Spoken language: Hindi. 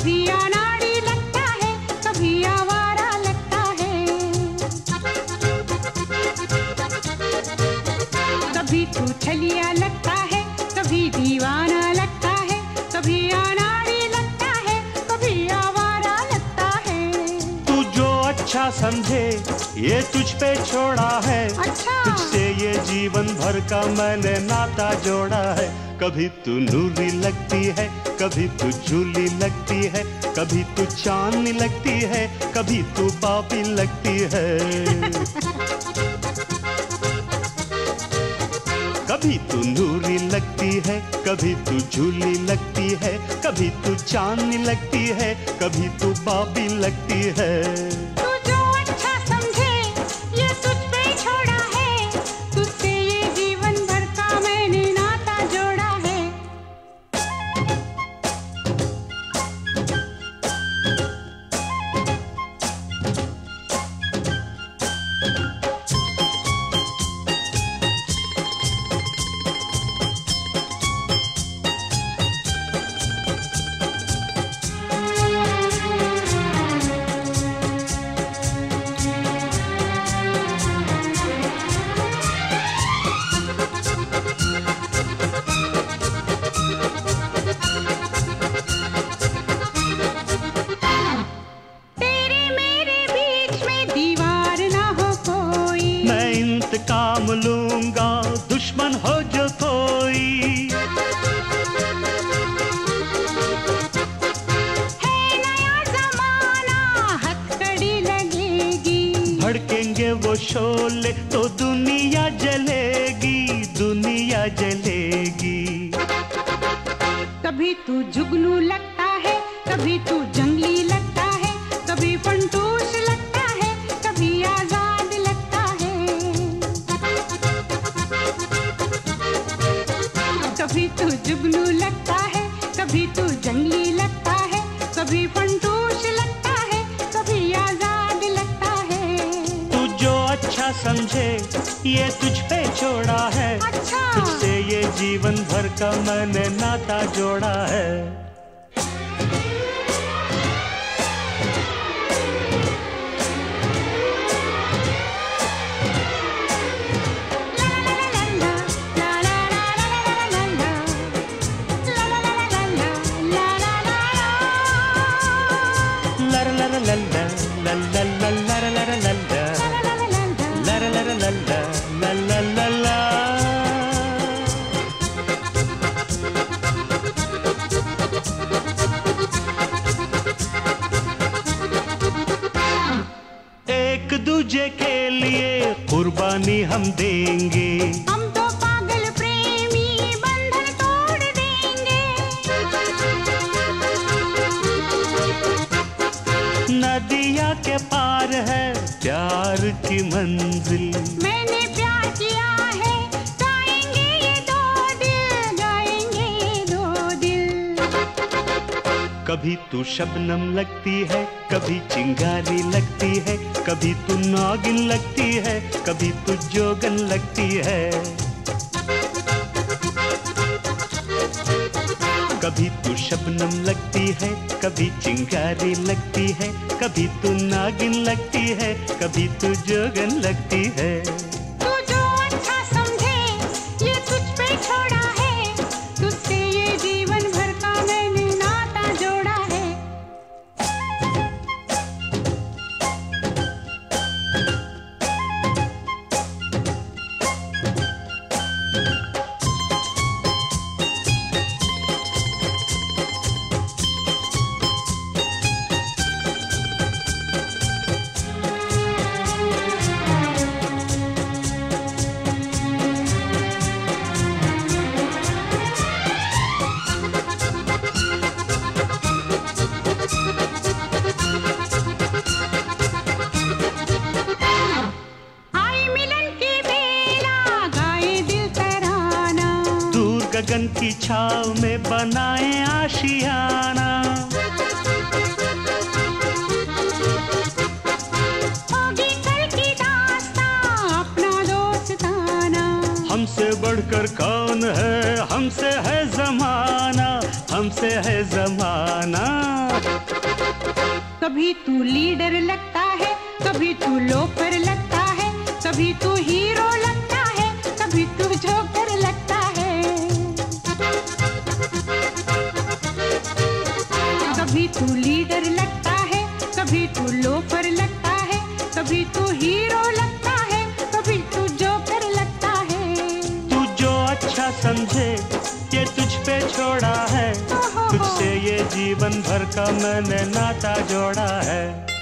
कभी अनाड़ी लगता है कभी आवारा लगता है। कभी छलिया लगता है कभी दीवाना लगता है कभी अनाड़ी लगता है कभी आवारा लगता है। तू जो अच्छा समझे ये तुझ पे छोड़ा है। अच्छा। तुझसे ये जीवन भर का मैंने नाता जोड़ा है। कभी तू नूरी लगती है, कभी तू झूली लगती है, कभी तू चांदनी लगती है, कभी तू पापी लगती है। कभी तू नूरी लगती है, कभी तू झूली लगती है, कभी तू चांदनी लगती है, कभी तू बाबी लगती है। वो शोले तो दुनिया जलेगी दुनिया जलेगी। कभी तू जुगनू लगता है, कभी तू जंगली लगता है, कभी फंटूस लगता है, कभी आज़ाद लगता है। कभी तू जुगनू लगता है, कभी तू समझे ये तुझ पे छोड़ा है अच्छा। तुझसे ये जीवन भर का मैंने नाता जोड़ा है ला ला ला दूजे के लिए कुर्बानी हम देंगे। हम तो पागल प्रेमी बंधन तोड़ देंगे। नदिया के पार है प्यार की मंजिल। मैंने कभी तू शबनम लगती है, कभी चिंगारी लगती है, कभी तू नागिन लगती है, कभी तू जोगन लगती है। कभी तू शबनम लगती है, कभी चिंगारी लगती है, कभी तू नागिन लगती है, कभी तू जोगन लगती है। गगन की छाव में बनाए आशियाना। होगी कल की अपना दोस्ताना। हमसे बढ़कर कौन है? हमसे है जमाना हमसे है जमाना। कभी तू लीडर लगता है कभी तू लोफर लगता है कभी तू हीरो समझे ये तुझ पे छोड़ा है। तुझसे ये जीवन भर का मैंने नाता जोड़ा है।